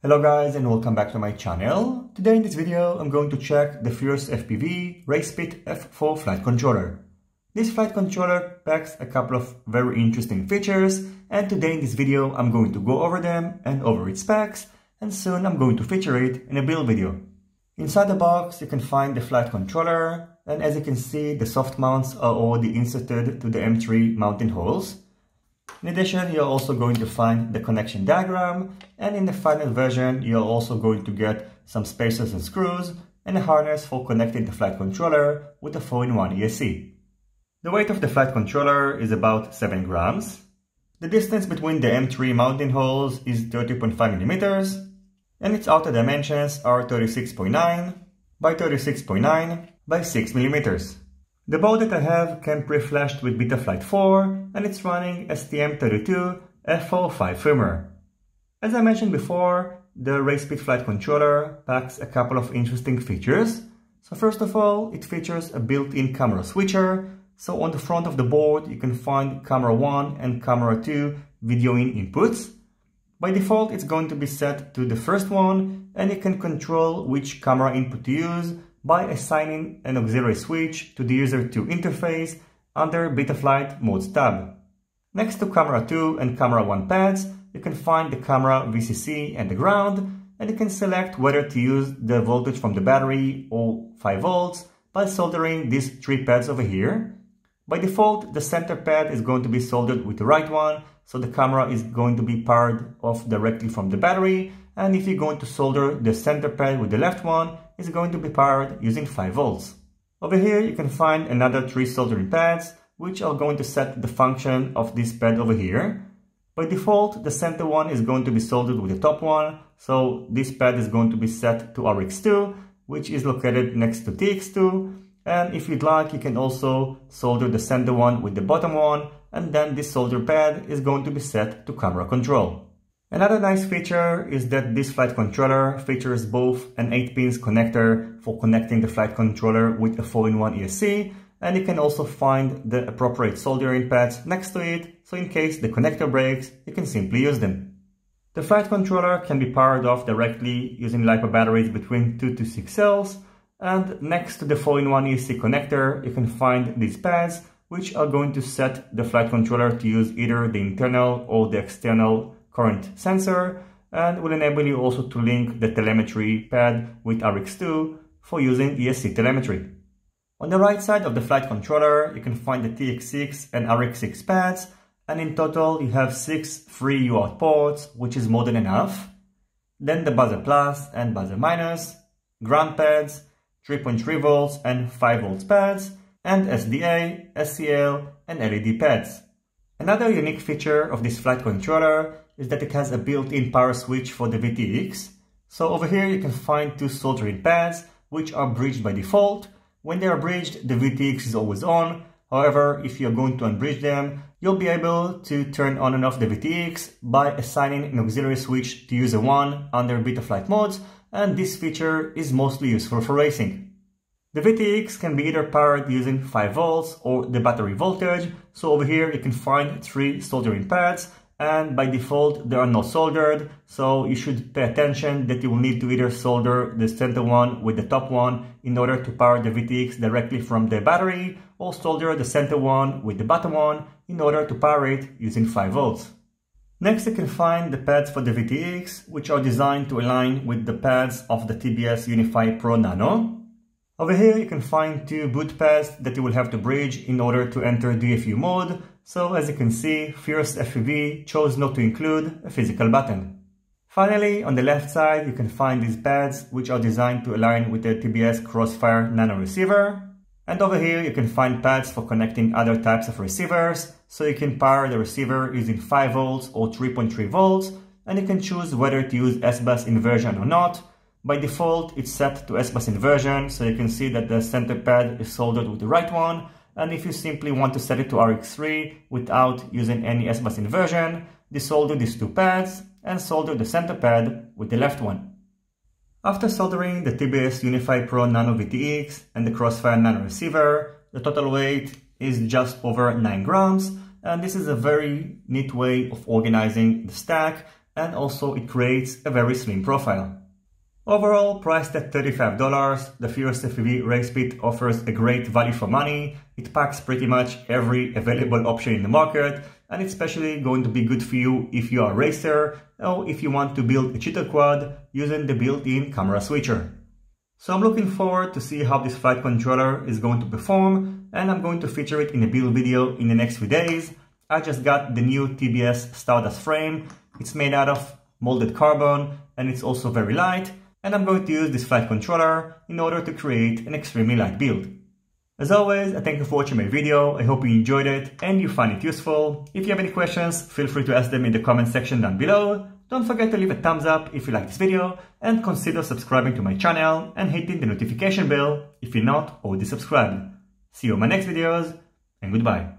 Hello guys and welcome back to my channel. Today in this video I'm going to check the Furious FPV Racepit F4 flight controller. This flight controller packs a couple of very interesting features and today in this video I'm going to go over them and over its specs and soon I'm going to feature it in a build video. Inside the box you can find the flight controller and as you can see the soft mounts are already inserted to the M3 mounting holes. In addition, you're also going to find the connection diagram and in the final version, you're also going to get some spacers and screws and a harness for connecting the flight controller with the 4-in-1 ESC. The weight of the flight controller is about 7 grams. The distance between the M3 mounting holes is 30.5 millimeters and its outer dimensions are 36.9 by 36.9 by 6 millimeters. The board that I have came pre-flashed with Betaflight 4 and it's running STM32 F45 firmware. As I mentioned before, the Racepit flight controller packs a couple of interesting features. So first of all, it features a built-in camera switcher. So on the front of the board, you can find camera 1 and camera 2 video in inputs. By default, it's going to be set to the first one and you can control which camera input to use by assigning an auxiliary switch to the user 2 interface under Betaflight Modes tab. Next to camera 2 and camera 1 pads, you can find the camera VCC and the ground, and you can select whether to use the voltage from the battery or 5 volts by soldering these three pads over here. By default, the center pad is going to be soldered with the right one, so the camera is going to be powered off directly from the battery, and if you're going to solder the center pad with the left one, is going to be powered using 5 volts. Over here you can find another 3 soldering pads which are going to set the function of this pad over here. By default, the center one is going to be soldered with the top one, so this pad is going to be set to RX2, which is located next to TX2, and if you'd like, you can also solder the center one with the bottom one, and then this solder pad is going to be set to camera control. Another nice feature is that this flight controller features both an 8-pins connector for connecting the flight controller with a 4-in-1 ESC, and you can also find the appropriate soldering pads next to it, so in case the connector breaks, you can simply use them. The flight controller can be powered off directly using LiPo batteries between 2 to 6 cells, and next to the 4-in-1 ESC connector, you can find these pads, which are going to set the flight controller to use either the internal or the external current sensor and will enable you also to link the telemetry pad with RX2 for using ESC telemetry. On the right side of the flight controller, you can find the TX6 and RX6 pads, and in total you have 6 free UART ports, which is more than enough. Then the buzzer plus and buzzer minus, ground pads, 3.3 volts and 5 volts pads, and SDA, SCL, and LED pads. Another unique feature of this flight controller is that it has a built-in power switch for the VTX. So over here you can find two soldering pads which are bridged by default. When they are bridged, the VTX is always on. However, if you're going to unbridge them, you'll be able to turn on and off the VTX by assigning an auxiliary switch to user 1 under Betaflight modes, and this feature is mostly useful for racing. The VTX can be either powered using 5 volts or the battery voltage, so over here you can find three soldering pads and by default they are not soldered so you should pay attention that you will need to either solder the center one with the top one in order to power the VTX directly from the battery or solder the center one with the bottom one in order to power it using 5 volts. Next you can find the pads for the VTX which are designed to align with the pads of the TBS Unify Pro Nano. Over here you can find two boot pads that you will have to bridge in order to enter DFU mode so as you can see, Furious FPV chose not to include a physical button. Finally, on the left side, you can find these pads, which are designed to align with the TBS Crossfire Nano receiver. And over here, you can find pads for connecting other types of receivers, so you can power the receiver using 5 volts or 3.3 volts, and you can choose whether to use S-bus inversion or not. By default, it's set to S-bus inversion, so you can see that the center pad is soldered with the right one, and if you simply want to set it to RX3 without using any S-bus inversion, desolder these two pads and solder the center pad with the left one. After soldering the TBS Unify Pro Nano VTX and the Crossfire Nano receiver, the total weight is just over 9 grams and this is a very neat way of organizing the stack and also it creates a very slim profile. Overall, priced at $35, the Furious FPV Race offers a great value for money. It packs pretty much every available option in the market, and it's especially going to be good for you if you are a racer or if you want to build a cheater quad using the built-in camera switcher. So I'm looking forward to see how this flight controller is going to perform, and I'm going to feature it in a build video in the next few days. I just got the new TBS Stardust frame. It's made out of molded carbon, and it's also very light and I'm going to use this flight controller in order to create an extremely light build. As always, I thank you for watching my video, I hope you enjoyed it and you find it useful. If you have any questions, feel free to ask them in the comment section down below. Don't forget to leave a thumbs up if you like this video and consider subscribing to my channel and hitting the notification bell if you're not already subscribed. See you in my next videos and goodbye.